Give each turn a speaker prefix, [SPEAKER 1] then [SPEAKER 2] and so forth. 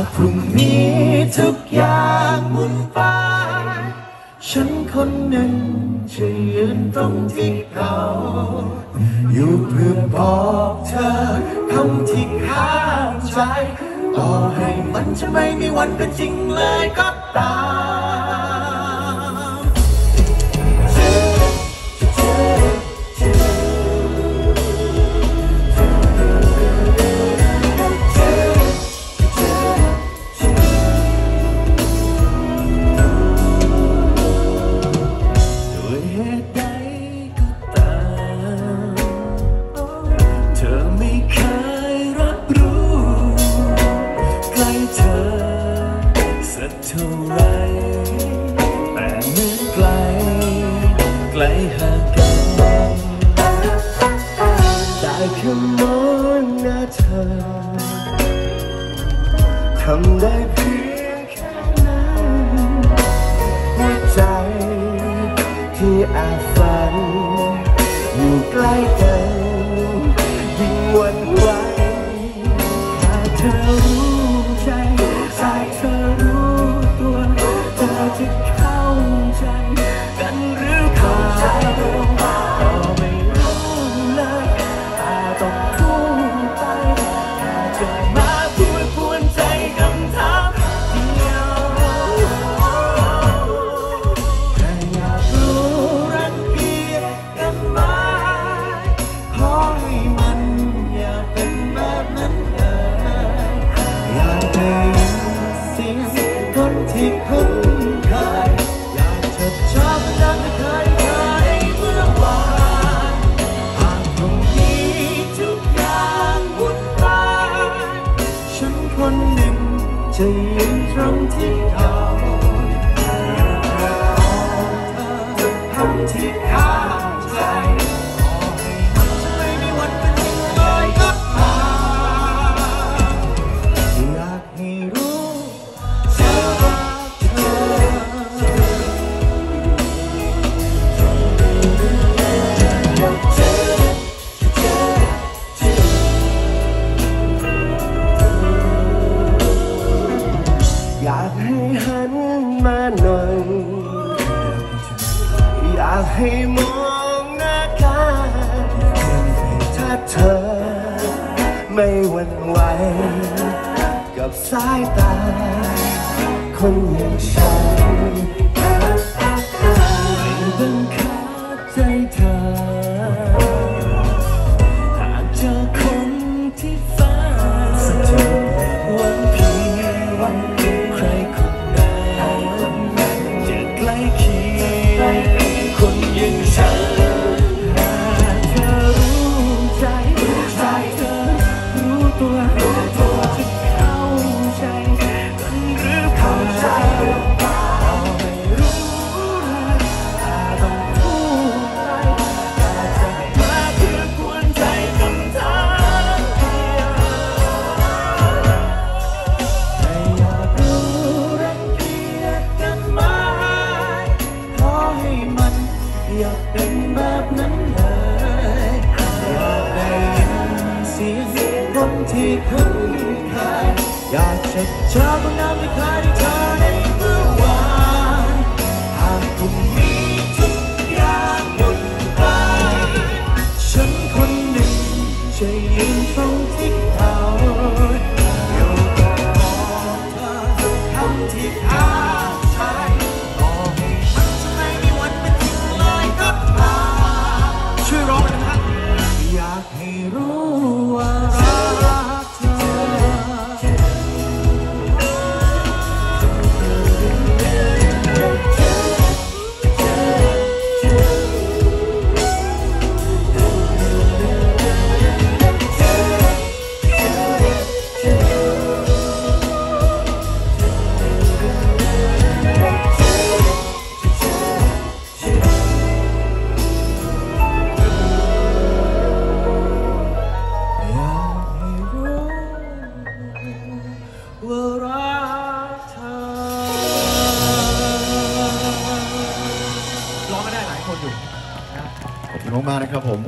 [SPEAKER 1] ากพรุ่งนี้ทุกอย่างหมุนไป ฉันคนหนึ่งจะยืนตรงที่เก่าอยู่เพื่อบอกเธอคำที่ข้างใจ ต่อให้มันจะไม่มีวันเป็นจริงเลยก็ตาม ลหางกันแต่แค่มองหน้าเธอทำได้เพียงแค่นั้นหัวใจที่อาฝันอยู่ใกล้กัน 情願將天下看，今天他制。 ให้มองหน้ากันถ้าเธอไม่หวั่นไหวกับสายตา คนอย่างฉันเป็น 不 ที่คุ้นเคยอยากจะเชอาก็น้ำที่คลายที่เธอได้ ร้องไม่ได้หลายคนอยู่ ขอบคุณมากนะครับผม